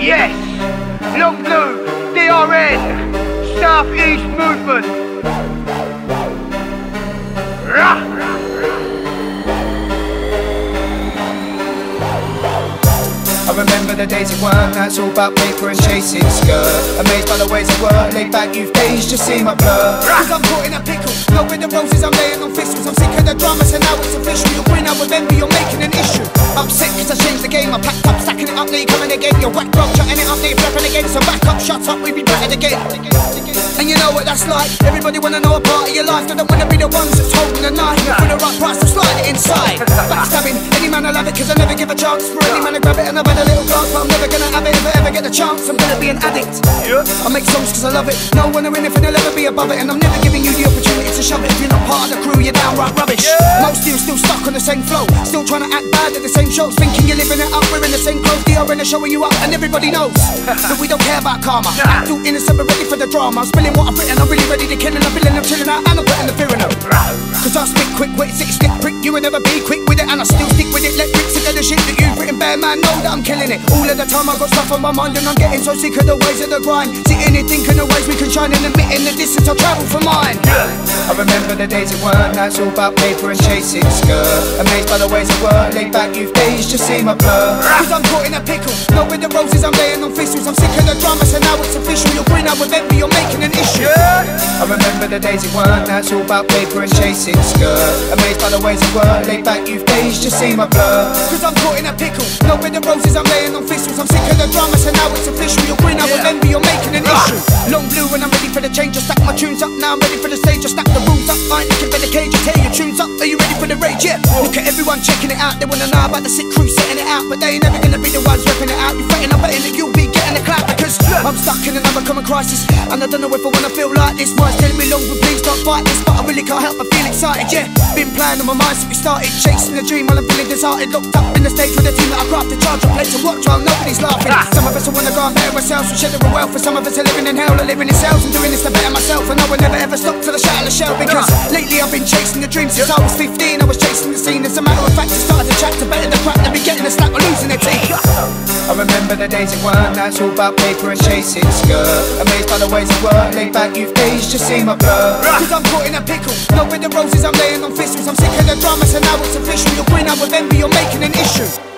Yes, Long Blu, DRN, Southeast Movement. Rah! I remember the days it weren't That's all about paper and chasing skirt Amazed by the ways it work, Laid back youth days, just see my blur. Cause I'm caught in a pickle No with the roses, I'm laying on thistles. I'm sick of the drama, so now it's official. You win, I would envy, you're making an issue. Upset cause I changed the game, I packed up, stacking it up, now you're coming again. You're whack up, shutting it up, now you're flapping again. So back up, shut up, we be battered again. And you know what that's like, everybody wanna know a part of your life. They don't wanna be the ones that's holding the knife. For the right price, I'm sliding inside. Backstabbing, any man I love it cause I never give a chance. For any man I grab it and I've had a little glance, but I'm never gonna have it if I ever get the chance. I'm gonna be an addict. I make songs cause I love it. No one it for they'll ever be above it. And I'm never giving you the opportunity to shove it. If you're not part of the crew, you're downright rubbish. Most of you still stuck on the same flow. Still trying to act bad at the same shows. Thinking you're living it up, we're in the same clothes. DR in the showing you up, and everybody knows that we don't care about karma. Act too innocent, but ready for the drama. I'm spilling what I've written, I'm really ready to kill, and I'm feeling I'm chilling out, and I'm putting the fear in them. Cause I spit quick, wait, six stick prick. You will never be quick with it, and I still stick with it. Let bricks into the shit that you've written, man, know that I'm killing it. All of the time I got stuff on my mind, and I'm getting so sick of the ways of the grind. Sitting here thinking the ways we can shine, and in the distance I'll travel for mine. I remember the days it weren't, that's all about paper and chasing skirt. Amazed by the ways it work, laid back, you've aged, just see my blur. Cause I'm caught in a pickle, not with the roses, I'm laying on thistles. I'm sick of the drama, so now it's official. You're green out with envy, you're making an issue. I remember the days it weren't, that's all about paper and chasing skirt. Amazed by the ways it work, laid back, you've just see my blur. Cause I'm caught in a pickle, not with the roses, I'm laying on thistles. I'm sick of the drama, so now it's official. Green out with envy, you're making an issue. Ah. Long Blu and I'm ready for the change. I stack my tunes up, now I'm ready for the stage. I stack the rules up, I ain't looking for the cage. I tear your tunes up, are you ready for the rage? Yeah. Look at everyone checking it out, they wanna know about the sick crew setting it out, but they ain't never gonna be the ones ripping it out. You're fretting, I'm betting that you'll be getting the clap I'm stuck in another common crisis, and I don't know if I wanna feel like this. Mind's telling me long, but please don't fight this, but I really can't help but feel excited. Yeah, been playing on my mind since we started, chasing the dream while I'm feeling disheartened. Locked up in the stage with the team that I crafted, charge of play to watch while nobody's laughing. Some of us are wanna go and better ourselves, we share the wealth. For some of us are living in hell, or living in cells and doing this to better myself. And I will never ever stop till I shout the shell because lately I've been chasing the dream since I was 15. I was chasing the scene. As a matter of fact, it started to track to better the crap than be getting a slap or losing their teeth. Remember the days it weren't, that's all about paper and chasing skirt. Amazed by the ways it work, laid back, you've aged, just see my blur. Cause I'm caught in a pickle, not with the roses, I'm laying on thistles. I'm sick of the drama, so now it's official. You're green out with envy, you're making an issue.